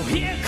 Oh, here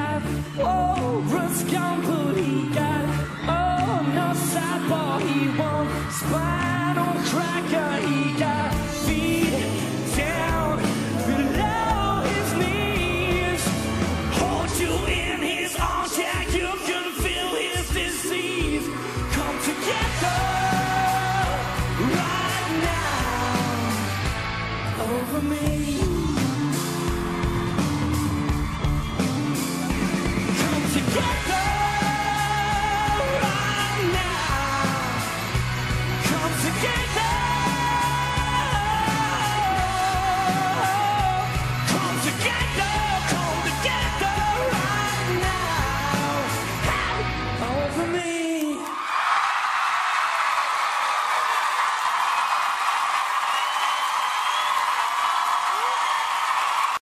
over me.